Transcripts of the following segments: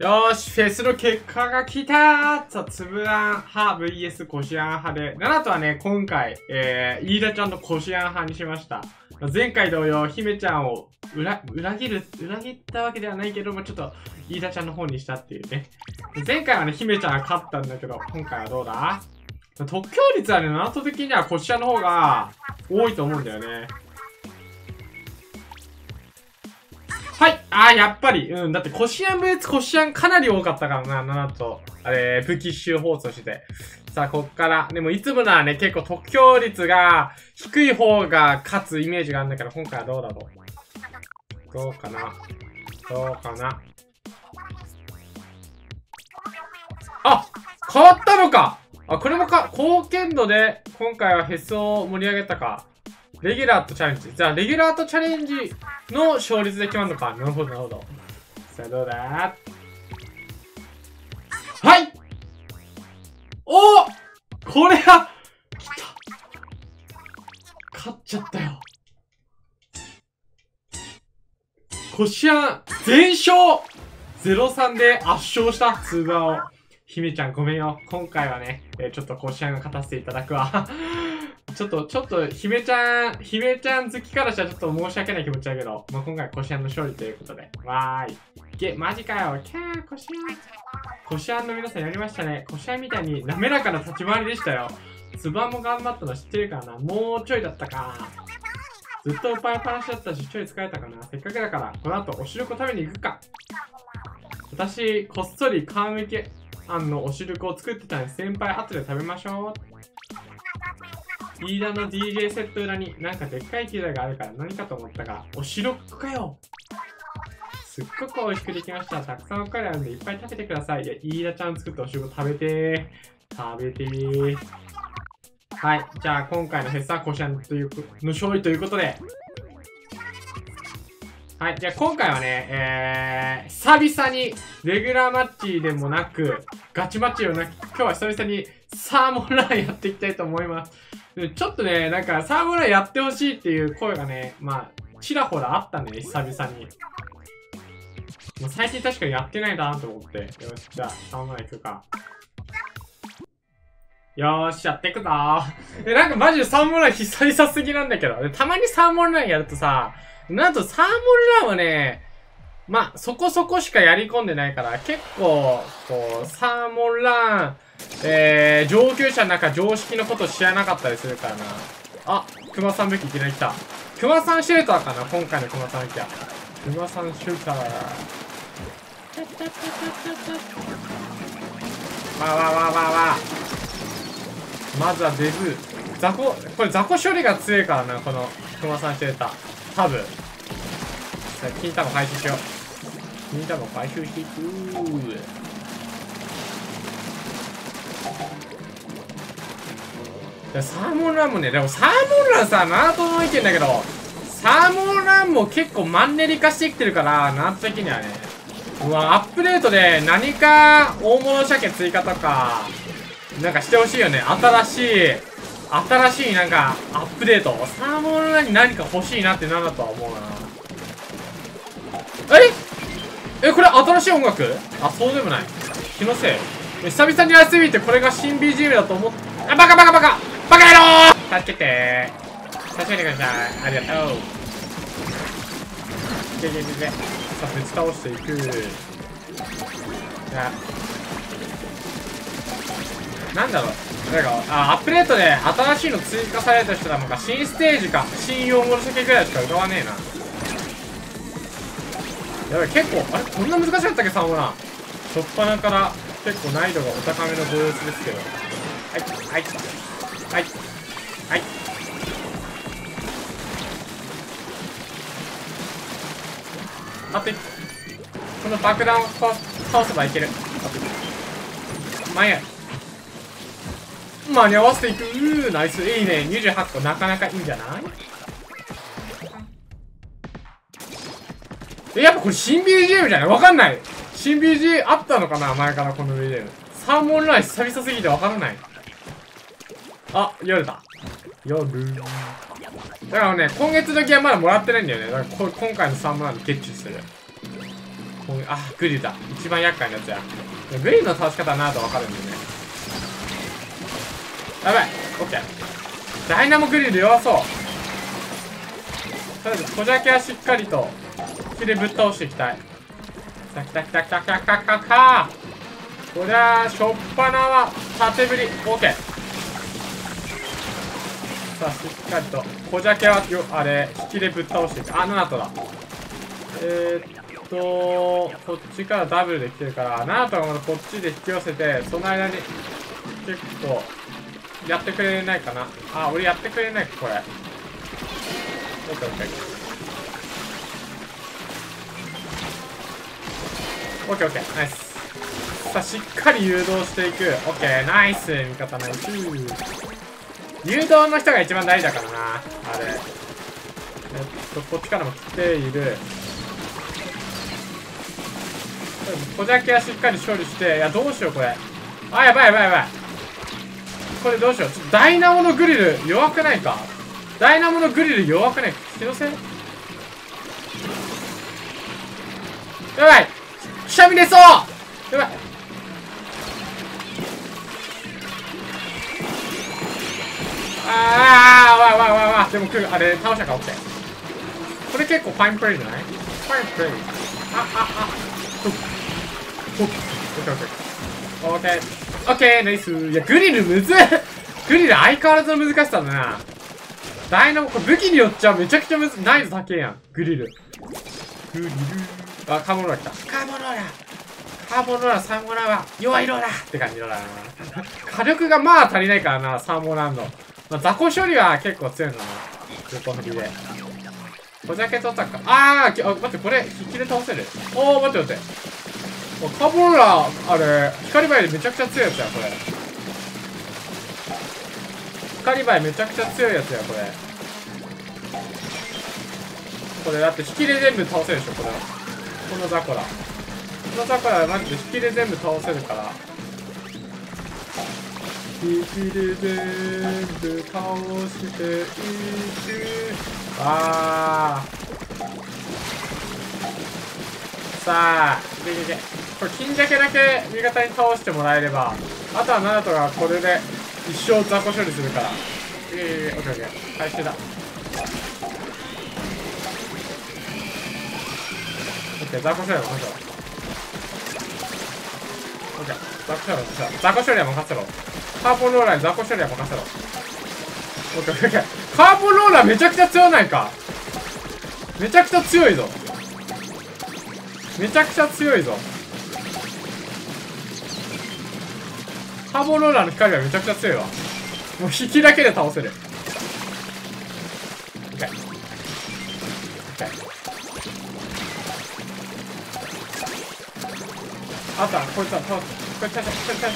よーし、フェスの結果が来たーさあ、つぶあん派 VS こしあん派で、ナナとはね、今回、えー、飯田ちゃんとこしあん派にしました。前回同様、姫ちゃんを裏、裏切る、裏切ったわけではないけども、ちょっと、飯田ちゃんの方にしたっていうね。前回はね、姫ちゃんが勝ったんだけど、今回はどうだ？得票率はね、ナナト的にはこしあんの方が多いと思うんだよね。はい。あー、やっぱり。うん。だって、コシアンブーツ、コシアンかなり多かったからな、なんと。あれ、武器集放送してて。さあ、こっから。でも、いつものはね、結構得票率が低い方が勝つイメージがあるんだけど、今回はどうだろう。どうかな。どうかな。あ変わったのかあ、これもか、貢献度で、今回はフェスを盛り上げたか。レギュラーとチャレンジ。じゃあ、レギュラーとチャレンジの勝率で決まるのか。なるほど、なるほど。さあ、どうだ？はいおこれは、来た勝っちゃったよ。コシアン、全勝 !03 で圧勝した、通話を。姫ちゃんごめんよ。今回はね、えー、ちょっとコシアンが勝たせていただくわ。ちょっと、ちょっと、姫ちゃん、姫ちゃん好きからしたらちょっと申し訳ない気持ちだけど、まあ、今回、こしあんの勝利ということで。わーい。げ、マジかよ。キャー、こしあん。こしあんの皆さんやりましたね。こしあんみたいに滑らかな立ち回りでしたよ。つばも頑張ったの知ってるかな？もうちょいだったか。ずっとパイパラしだったし、ちょい疲れたかな？せっかくだから、この後、お汁粉食べに行くか。私、こっそり皮むきあんのお汁粉を作ってたんで、先輩後で食べましょう。飯田の DJ セット裏になんかでっかい機材があるから何かと思ったが、お城かよすっごく美味しくできました。たくさんお金あるんでいっぱい食べてください。いや、飯田ちゃん作ったお城食べてー。食べてー。はい。じゃあ、今回のフェスはコシャンという、の勝利ということで。はい。じゃあ、今回はね、えー、久々に、レギュラーマッチでもなく、ガチマッチでもなく、今日は久々にサーモンラーやっていきたいと思います。ちょっとね、なんか、サーモラやってほしいっていう声がね、まあ、ちらほらあったね、久々に。もう最近確かにやってないなと思って。よし、じゃあ、サーモラ行くか。よーし、やっていくぞー。で、なんかマジでサーモンラン久々すぎなんだけど。たまにサーモンランやるとさ、なんとサーモンランはね、まあ、そこそこしかやり込んでないから、結構、こう、サーモンラン、えー、上級者の中常識のこと知らなかったりするからな。あ、熊さん武器いきなり来た。熊さんシェルターかな今回の熊さん武器は。熊さんシェルター。わわわわわまずはデブ。雑魚、これ雑魚処理が強いからな、この熊さんシェルター。多分。さあ、金玉回収しよう。金玉回収していくサーモンランもね、でもサーモンランさ、ナートの意見だけど、サーモンランも結構マンネリ化してきてるから、ナート的にはね。うわ、アップデートで何か大物鮭追加とか、なんかしてほしいよね。新しい、新しいなんかアップデート。サーモンランに何か欲しいなってなんだとは思うな。え？え、これ新しい音楽？あ、そうでもない。気のせい。久々にやりすぎてこれが新 BGM だと思って、あ、バカバカバカバカ野郎！助けて。助けてください。ありがとう。いけいけいけさあ別倒していく。やなんだろう。なんかあアップデートで新しいの追加された人だもんか新ステージか新用モルシャぐらいしか浮かばねえな。やばい結構あれこんな難しかったっけサムラ初っ端から結構難易度がお高めのご様子ですけど。はいはい。はい。はい。待って。この爆弾を倒せばいける。前間に合わせていく。うーナイス。いいね。28個。なかなかいいんじゃない？えやっぱこれ新 BGM じゃない？わかんない。新 BGM あったのかな？前からこの BGM サーモンライス。久々すぎてわからない。あ、夜だ。夜。だからね、今月だけはまだもらってないんだよね。だからこ今回の3万でゲッチュする。あグリルだ一番厄介なやつやグリルの倒し方はなと分かるんだよねやばいオッケーダイナモグリル弱そうとりあえず小ジャケはしっかりと引きでぶっ倒していきたい来た来た来た来た来た来た来た来たこりゃあしょっぱなは縦振りオッケーさあしっかりと小ジャケはよあれ引きでぶっ倒していく。あナートだ。えー、っとこっちからダブルで来てるからナートがまだこっちで引き寄せてその間に結構やってくれないかな。あ俺やってくれないかこれ。オッケーオッケー。オッケーオッケー。ナイス。さあしっかり誘導していく。オッケー。ナイス味方ナイス。誘導の人が一番大事だからなあれ。えっとこっちからも来ている。小ジャケはしっかり処理していやどうしようこれ。あやばいやばいやばい。これどうしよう。ちょダイナモのグリル弱くないか。ダイナモのグリル弱くない。気のせい？やばい。くしゃみ出そう。やばい。ああわわわわでも来るあれ倒したか OK これ結構ファインプレイじゃない？ファインプレイ。あああほっほっ OKOK OKOK ナイス。いやグリルむずっ。グリル相変わらずの難しさだな。ダイナモこれ武器によっちゃめちゃくちゃむず難易度高えやん。グリル。グリル。あカーボンローラー来た。カーボンローラ。ーカーボンローラーサーモンラーは弱いローラーって感じだな。火力がまあ足りないからなサーモンランドまあ、雑魚処理は結構強いんだな。横振りで。小ジャケ取ったか。あーあ、待って、これ、引きで倒せる。おー、待って待って。カボラ、あれ、光バイでめちゃくちゃ強いやつや、これ。光バイめちゃくちゃ強いやつや、これ。これ、だって引きで全部倒せるでしょ、これ。この雑魚だ。この雑魚はマジで引きで全部倒せるから。引きで全部倒していくあー。さあいけいけいけこれ金鮭だけ味方に倒してもらえればあとはナナトがこれで一生雑魚処理するから。いけいけいけオッケーオッケー。回収だオッケー雑魚処理は任せろオッケー雑魚処理は任せろ雑魚処理は任せろカーボンローラーに雑魚処理は任せろ。オッケーオッケー。カーボンローラーめちゃくちゃ強ないか。めちゃくちゃ強いぞ。めちゃくちゃ強いぞ。カーボンローラーの光はめちゃくちゃ強いわ。もう引きだけで倒せる。あった、こいつは倒す。こいつは、こいつは、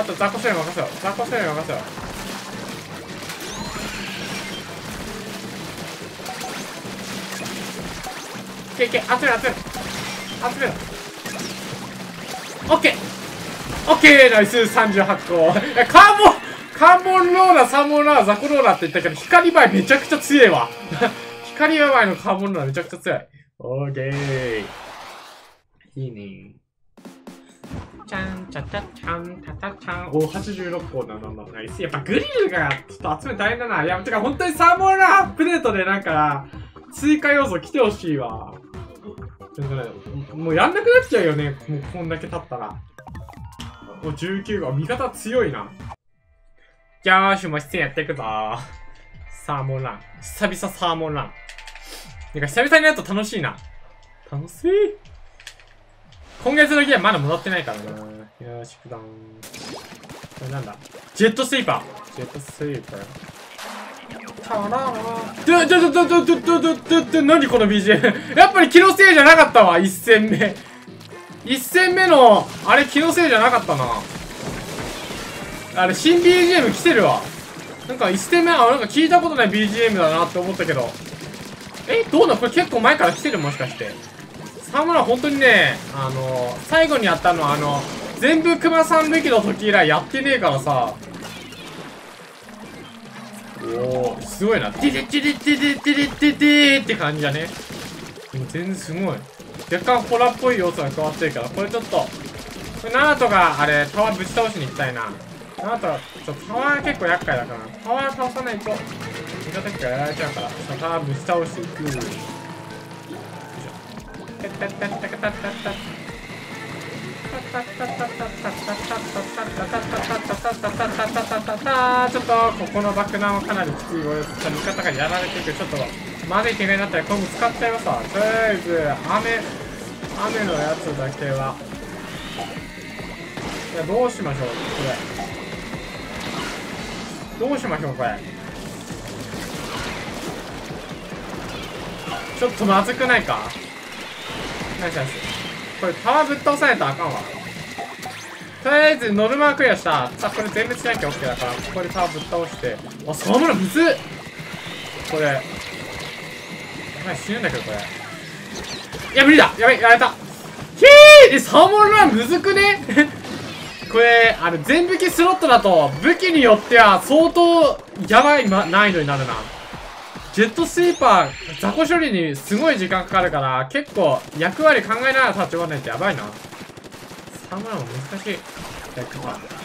あと雑魚処理任せろ雑魚処理任せろい。けい。け集め集め集めろオッケーオッケーナイス。38個。カーボンカーボンローラーサーモンローラーザコローラーって言ったけど光バイめちゃくちゃ強いわ。光バイのカーボンローラーめちゃくちゃ強い。オッケーいいねちゃん、ちゃちゃちゃん、たたちゃん。お、86個な、なんだ、ナイス。やっぱグリルが、ちょっと集め大変だな。いや、てか本当にサーモンラアップデートでなんか、追加要素来てほしいわ。なんかね、もうやんなくなっちゃうよね。もうこんだけ経ったら。もう19個。味方強いな。よーし、もう出演やっていくぞサーモンラン。久々サーモンラン。なんか久々になると楽しいな。楽しい。今月のゲームまだ戻ってないからな。よーし、普段。これなんだ？ジェットスイーパー。ジェットスイーパー。たらー。ちょ、ちょ、ちょ、ちょ、ちょ、ちょ、ちょ、ちょ、ちょ、何この BGM。やっぱり気のせいじゃなかったわ、一戦目。一戦目の、あれ気のせいじゃなかったな。あれ、新 BGM 来てるわ。なんか一戦目は、なんか聞いたことない BGM だなって思ったけど。え、どうなこれ結構前から来てるもしかして。沢村本当にね、あの、最後にやったのはあの、全部熊さん武器の時以来やってねえからさ。おおすごいな。ててててててててててって感じだね。でも全然すごい。若干ホラーっぽい要素が加わってるからこれちょっとこれナートがあれタワーぶち倒しに行きたいなナートちょっとタワー結構厄介だからタワー倒さないと味方機がやられちゃうからタワーぶち倒していくちょっとここの爆弾はかなりきついよ味方がやられていくちょっとまずい手になったら今度使っちゃいますわとりあえず雨雨のやつだけはいやどうしましょうこれ。どうしましょうこれ。ちょっとまずくないか？ナイスナイスこれタワーぶっ倒さないとあかんわ。とりあえずノルマクリアしたさあこれ全滅しなきゃ OK だからここでタワーぶっ倒して。あ沢村むずっこれ。やばい死ぬんだけどこれ。いや無理だ。やばいやられた。ひー！えサーモンランむずくね？これあの全武器スロットだと武器によっては相当やばい、ま、難易度になるなジェットスイーパー雑魚処理にすごい時間かかるから結構役割考えながら立ち終わらないとやばいな。3万も難しい。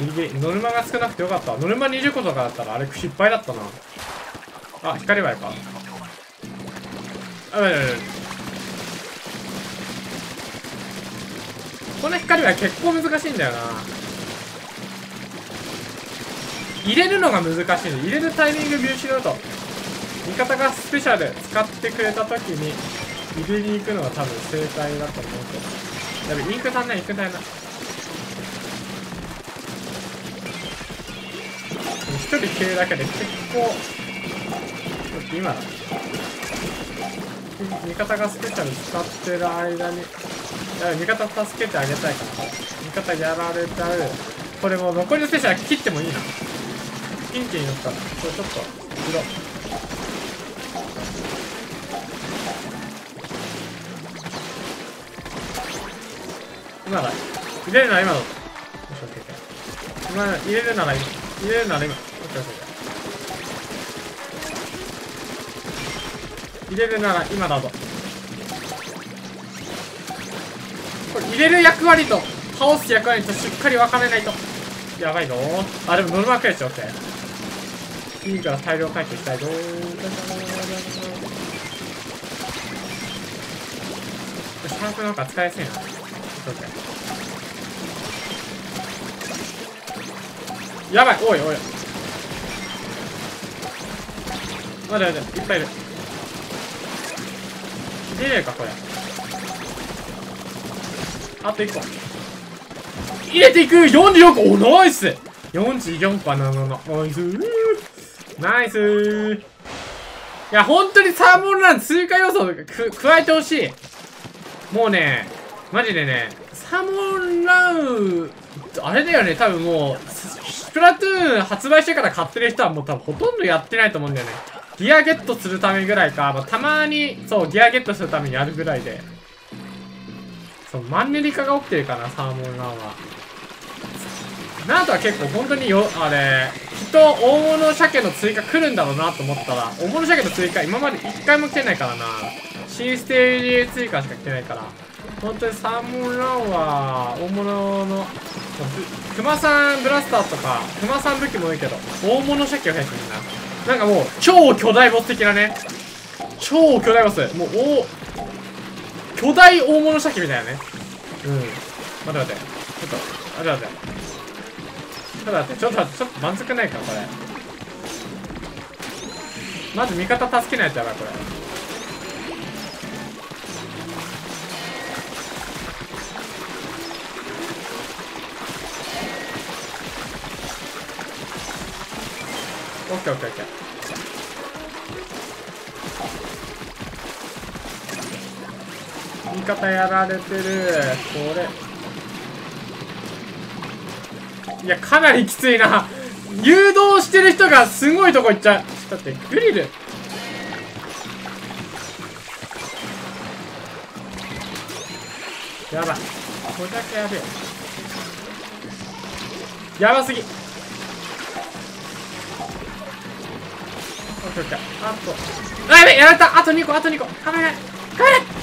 ギリギリ。ノルマが少なくてよかった。ノルマ20個とかだったらあれ失敗だったな。あ光ばいかあやいやいや。この光は結構難しいんだよな。入れるのが難しい入れるタイミング見失うと。味方がスペシャル使ってくれた時に入れに行くのが多分正解だと思うけどやべインク足んないインク足んな。い一人消えるだけで結構ちょっと今味方がスペシャル使ってる間に味方助けてあげたいから味方やられちゃうこれもう残りのスペシャル切ってもいいな。ピンチになったらこれちょっと色。今だ。入れるなら今だ。よしオッケー今入れるなら今入れるなら今。オッケーオッケー入れるなら今だぞ。これ入れる役割と倒す役割としっかり分かれないと。やばいぞ。あでもノルマクエスオッケー。いいから大量回収したいぞ。シャープなんか使いやすいな。やばいおいおい。待て待ていっぱいいる。出ねえかこれ。あと1個。入れていく44個。おナイス。44個なのナイス。ナイス。いや本当にサーモンラン追加要素く加えてほしい。もうねマジでね、サモンラウ、あれだよね、多分もう、スプラトゥーン発売してから買ってる人はもう多分ほとんどやってないと思うんだよね。ギアゲットするためぐらいか、まあ、たまに、そう、ギアゲットするためにやるぐらいで。そう、マンネリ化が起きてるかな、サーモンランは。なんとは結構本当によ、あれ、きっと大物鮭の追加来るんだろうなと思ったら、大物鮭の追加今まで一回も来てないからな。新ステージ追加しか来てないから。本当にサーモンランは大物のクマさんブラスターとかクマさん武器もいいけど大物射器を増やしてみんな。なんかもう超巨大ボス的なね。超巨大ボス。もう大巨大大物射器みたいなね。うん。待って待って。ちょっと待って待って。ちょっと待って。ちょっと待って。ちょっとまずくないかこれ。まず味方助けないとやばいこれ。オッケーオッケーオッケー。味方やられてる。これ。いやかなりきついな。誘導してる人がすごいとこ行っちゃう。だってグリル。やば。いこれだけやべえやばすぎ。オッケーオッケーあと。あやべやられた。あと2個あと2個。カメラカメラ